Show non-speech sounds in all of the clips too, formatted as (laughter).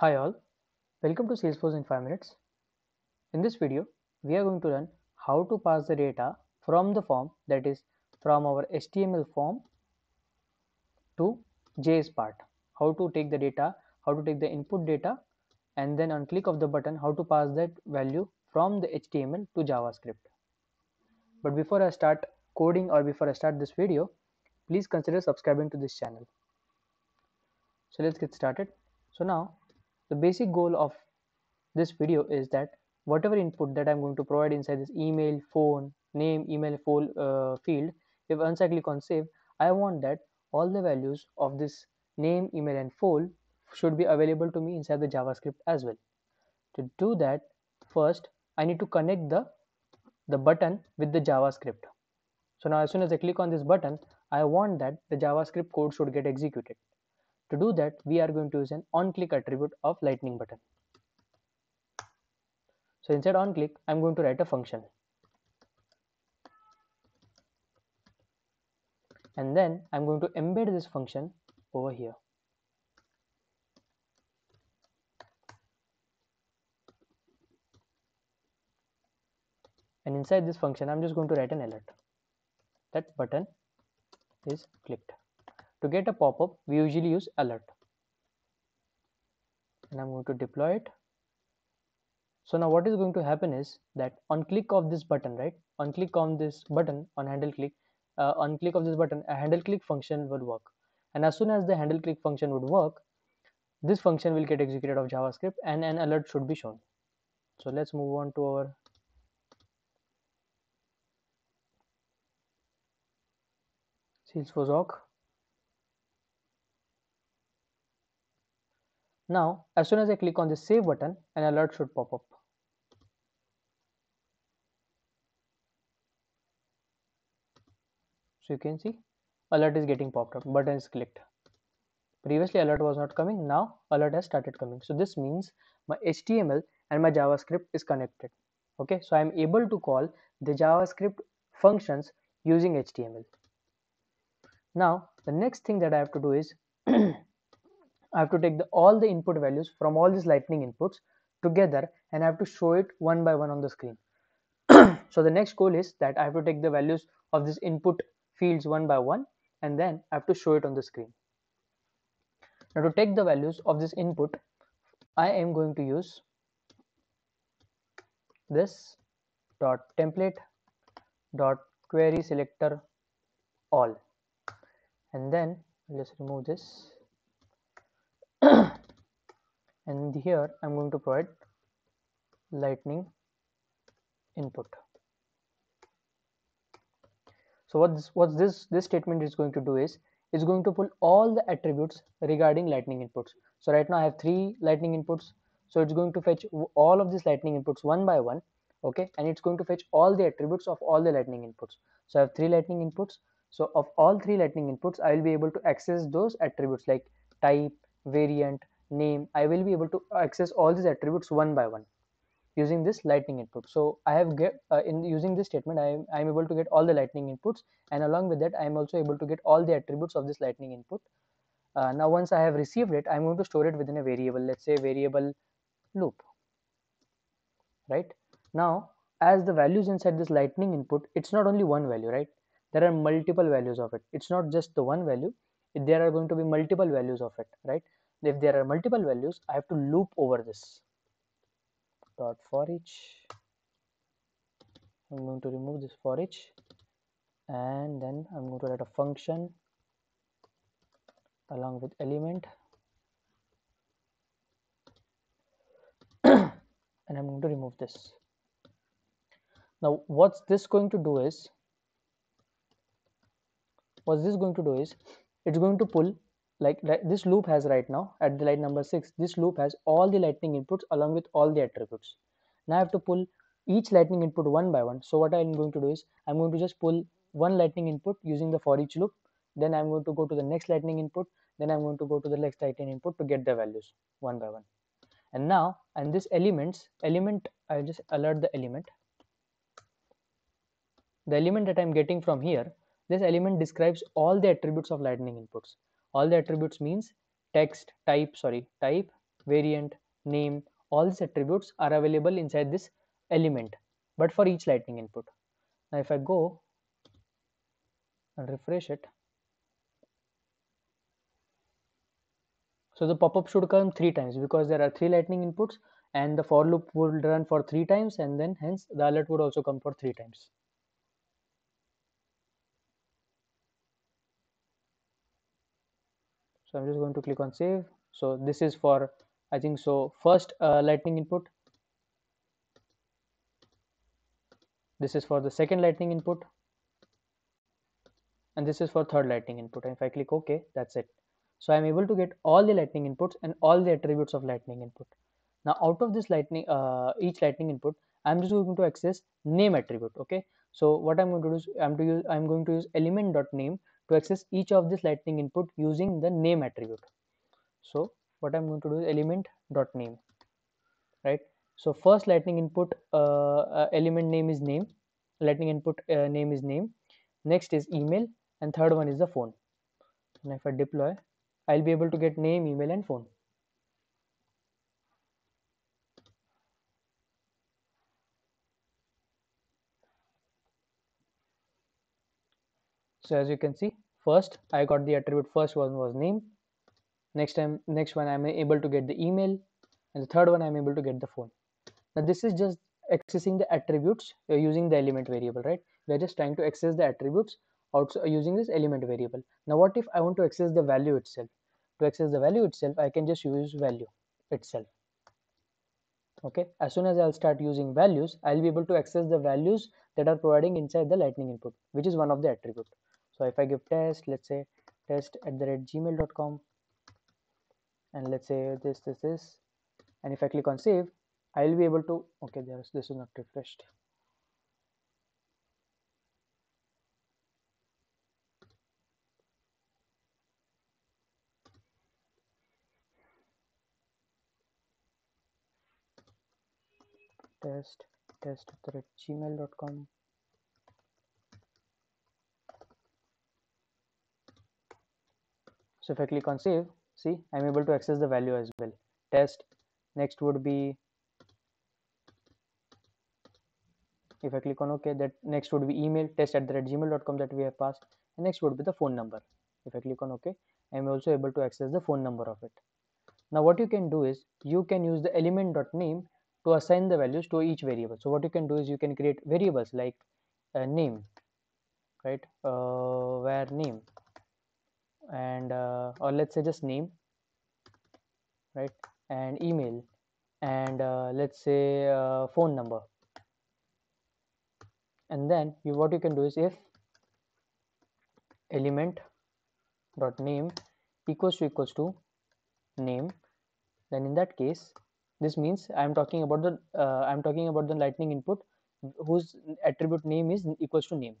Hi all, welcome to Salesforce in 5 minutes. In this video, we are going to learn how to pass the data from the form that is from our HTML form to JS part. How to take the data, how to take the input data and then on click of the button how to pass that value from the HTML to JavaScript. But before I start coding or before I start this video, please consider subscribing to this channel. So let's get started. So now the basic goal of this video is that whatever input that I'm going to provide inside this email, phone, name, email, phone uh, field, if once I click on save, I want that all the values of this name, email and phone should be available to me inside the JavaScript as well. To do that, first I need to connect the, the button with the JavaScript. So now as soon as I click on this button, I want that the JavaScript code should get executed. To do that, we are going to use an on-click attribute of lightning button. So inside on-click, I'm going to write a function. And then I'm going to embed this function over here. And inside this function, I'm just going to write an alert. That button is clicked. To get a pop-up, we usually use alert. And I'm going to deploy it. So now what is going to happen is that on click of this button, right? On click on this button on handle click, uh, on click of this button, a handle click function will work. And as soon as the handle click function would work, this function will get executed of JavaScript and an alert should be shown. So let's move on to our Salesforce. Now, as soon as I click on the save button, an alert should pop up. So you can see alert is getting popped up, button is clicked. Previously alert was not coming, now alert has started coming. So this means my HTML and my JavaScript is connected. Okay, so I am able to call the JavaScript functions using HTML. Now the next thing that I have to do is (clears throat) I have to take the, all the input values from all these lightning inputs together and I have to show it one by one on the screen. (clears throat) so the next goal is that I have to take the values of this input fields one by one and then I have to show it on the screen. Now to take the values of this input, I am going to use this dot template dot query selector all and then let's remove this and here I'm going to provide lightning input. So what this what this this statement is going to do is it's going to pull all the attributes regarding lightning inputs. So right now I have three lightning inputs. So it's going to fetch all of these lightning inputs one by one okay? And it's going to fetch all the attributes of all the lightning inputs. So I have three lightning inputs. So of all three lightning inputs I will be able to access those attributes like type variant name I will be able to access all these attributes one by one using this lightning input. So I have get uh, in using this statement I am, able to get all the lightning inputs and along with that I am also able to get all the attributes of this lightning input. Uh, now once I have received it I'm going to store it within a variable let's say variable loop right? Now as the values inside this lightning input it's not only one value right? There are multiple values of it. It's not just the one value. There are going to be multiple values of it right if there are multiple values i have to loop over this. Dot for each. I'm going to remove this for each. And then i'm going to write a function along with element. (clears throat) And i'm going to remove this. Now what's this going to do is what's this going to do is it's going to pull like, this loop has right now at the line number 6 this loop has all the lightning inputs along with all the attributes. Now i have to pull each lightning input one by one. So what i'm going to do is i'm going to just pull one lightning input using the for each loop. Then i'm going to go to the next lightning input. Then i'm going to go to the next lightning input to get the values one by one. And now and this elements element i just alert the element. The element that i'm getting from here this element describes all the attributes of lightning inputs all the attributes means text type sorry type variant name all these attributes are available inside this element but for each lightning input. Now if i go and refresh it so the pop-up should come three times because there are three lightning inputs and the for loop would run for three times and then hence the alert would also come for three times so i'm just going to click on save. So this is for i think so first uh, lightning input. This is for the second lightning input. And this is for third lightning input. And if I click OK that's it. So I'm able to get all the lightning inputs and all the attributes of lightning input. Now out of this lightning uh, each lightning input I'm just going to access name attribute. Okay? So what I'm going to do is I'm to use I'm going to use element dot name to access each of this lightning input using the name attribute. So what I'm going to do is element dot name right? So first lightning input uh, uh, element name is name lightning input uh, name is name. Next is email and third one is the phone. And if I deploy I'll be able to get name email and phone so as you can see first I got the attribute first one was name. Next time next one I'm able to get the email. And the third one I'm able to get the phone. Now this is just accessing the attributes. Using the element variable right? We're just trying to access the attributes also using this element variable. Now what if i want to access the value itself? To access the value itself i can just use value itself. Okay? As soon as i'll start using values i'll be able to access the values that are providing inside the lightning input which is one of the attribute so if i give test let's say test at the rate gmail.com and let's say this this this and if i click on save I'll be able to okay there's this is not refreshed. Test test at gmail.com so if I click on save see I'm able to access the value as well. Test next would be if I click on OK that next would be email test at the gmail.com that we have passed and next would be the phone number. If I click on OK I'm also able to access the phone number of it. Now what you can do is you can use the element.name to assign the values to each variable. So what you can do is you can create variables like a name right? Uh, where name and uh, or let's say just name right? And email and uh, let's say uh, phone number. And then you what you can do is if element dot name equals to equals to name then in that case this means i'm talking about the uh, i'm talking about the lightning input whose attribute name is equals to name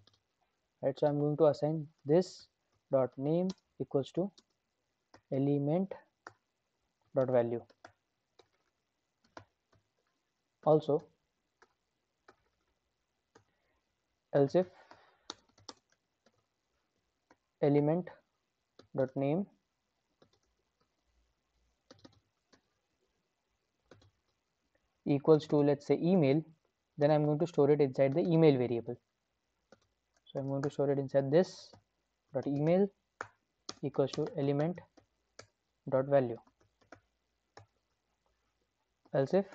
right? So i'm going to assign this dot name equals to element dot value. Also else if element dot name equals to let's say email then I'm going to store it inside the email variable. So I'm going to store it inside this dot email equals to element dot value. Else if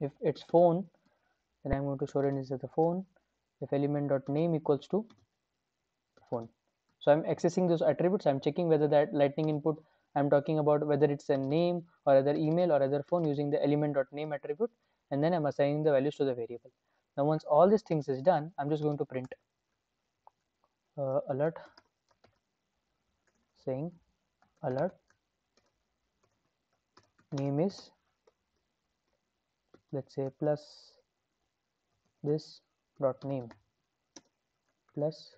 if it's phone then I'm going to store it inside the phone. If element dot name equals to phone so I'm accessing those attributes. I'm checking whether that lightning input I'm talking about whether it's a name or other email or other phone using the element dot name attribute and then I'm assigning the values to the variable. Now once all these things is done I'm just going to print uh, alert saying alert name is let's say plus this dot name plus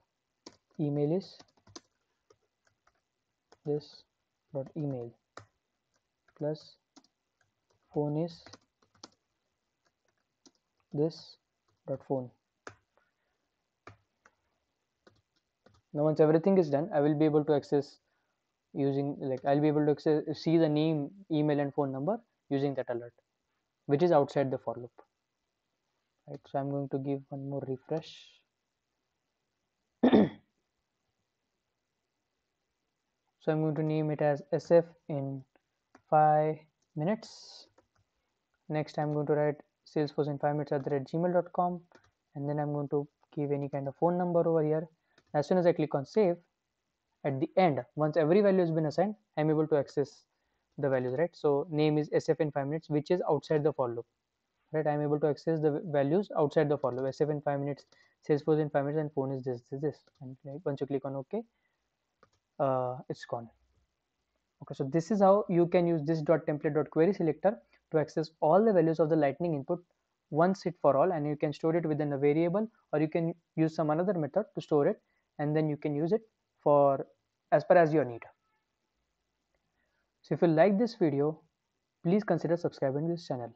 email is this dot email plus phone is this dot phone. Now once everything is done i will be able to access using like i'll be able to access, see the name email and phone number using that alert which is outside the for loop. Right so i'm going to give one more refresh (clears throat) so i'm going to name it as sf in five minutes. Next i'm going to write salesforce in five minutes at gmail.com and then i'm going to give any kind of phone number over here. As soon as i click on save at the end once every value has been assigned i'm able to access the values right? So name is sf in 5 minutes which is outside the for loop right? I'm able to access the values outside the for loop. Sf in 5 minutes salesforce in 5 minutes and phone is this this this. And once you click on ok uh, it's gone. Okay so this is how you can use this dot template dot query selector to access all the values of the lightning input once it for all and you can store it within a variable or you can use some another method to store it and then you can use it for as per as your need. So if you like this video please consider subscribing this channel